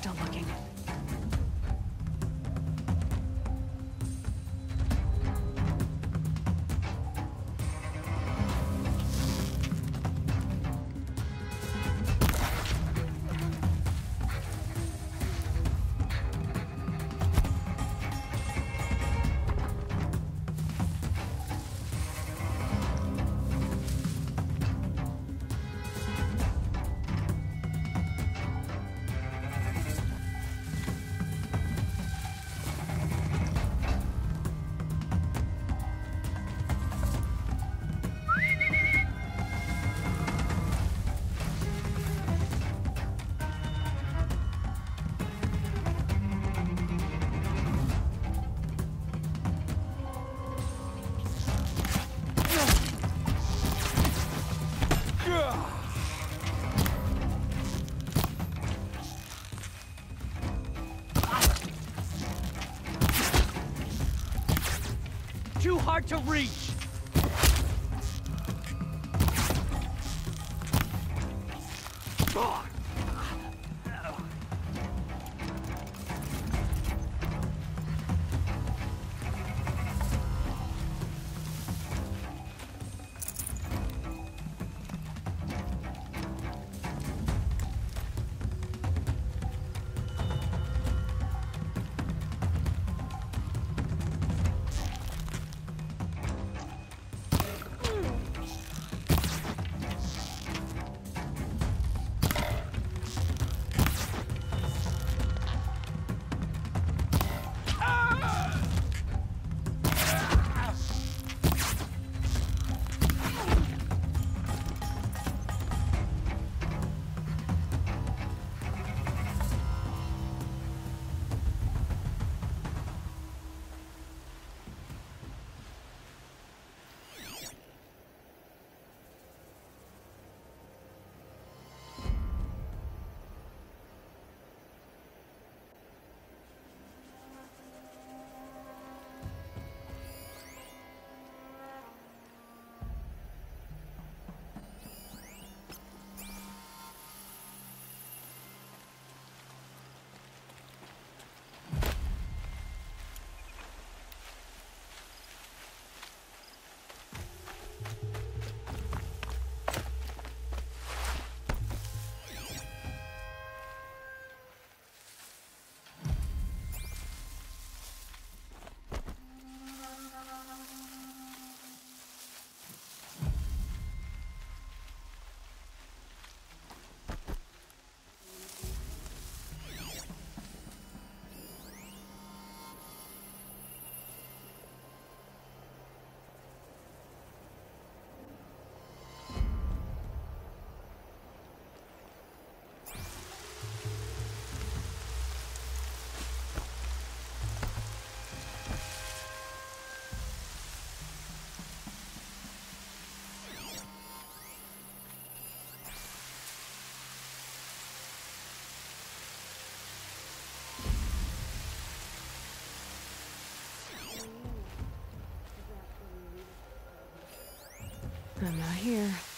still looking. To reach! I'm not here.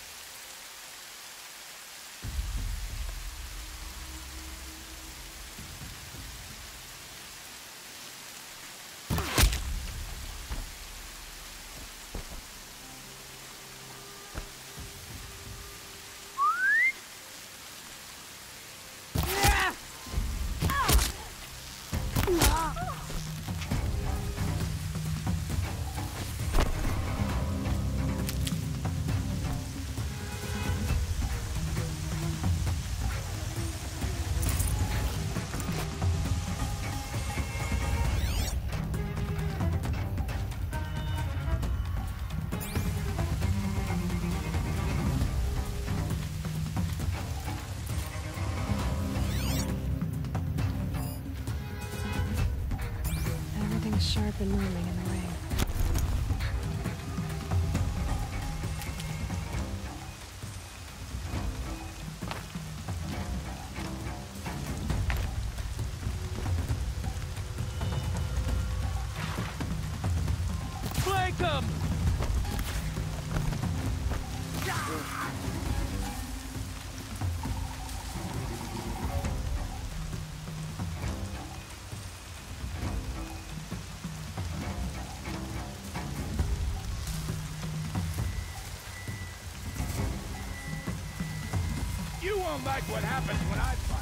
Sharp and moving in the rain. Flank 'em! You won't like what happens when I find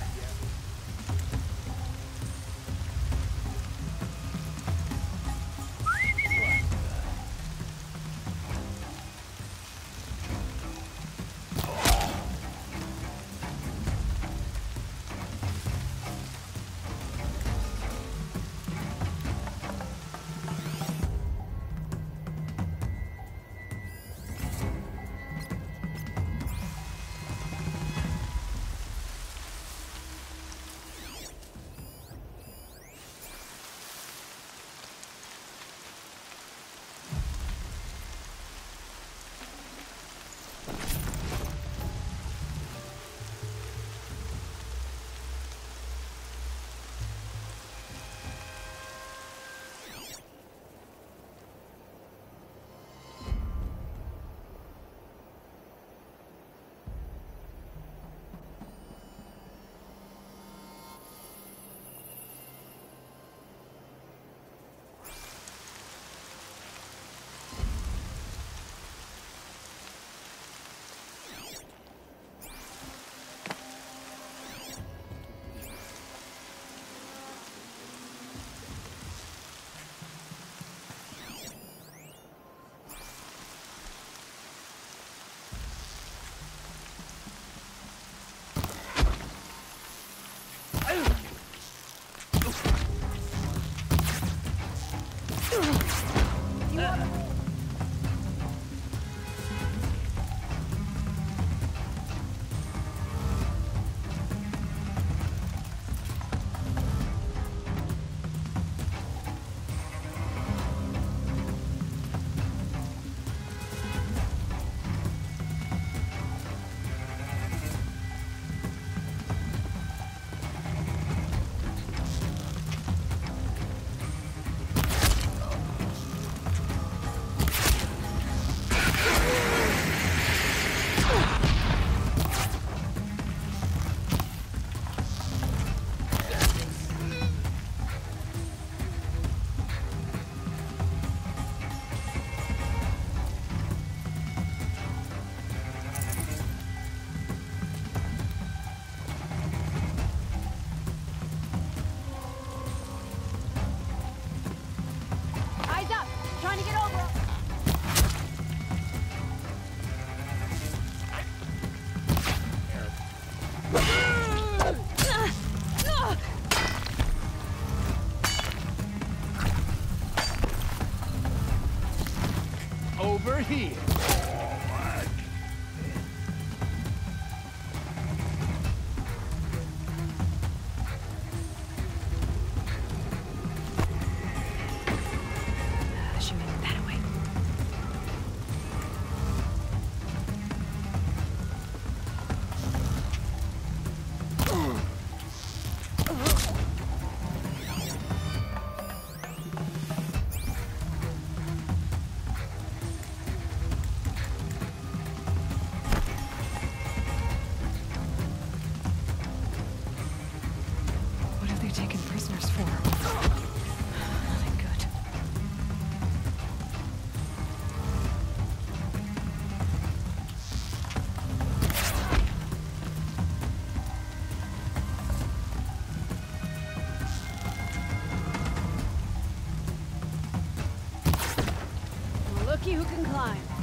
who can climb.